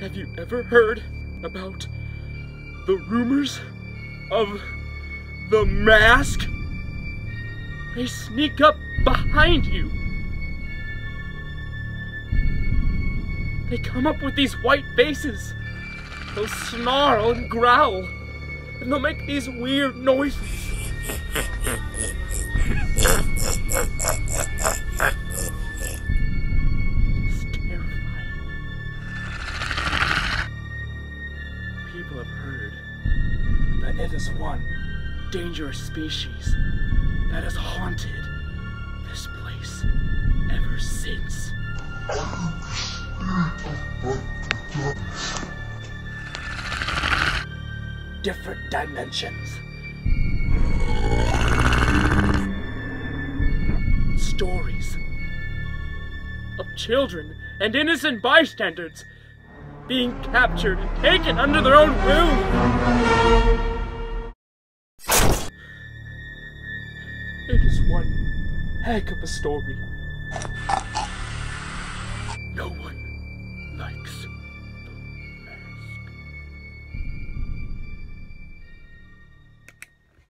Have you ever heard about the rumors of the mask? They sneak up behind you. They come up with these white faces. They'll snarl and growl. And they'll make these weird noises. People have heard that it is one dangerous species that has haunted this place ever since. Different dimensions. Stories of children and innocent bystanders being captured and taken under their own will. It is one heck of a story.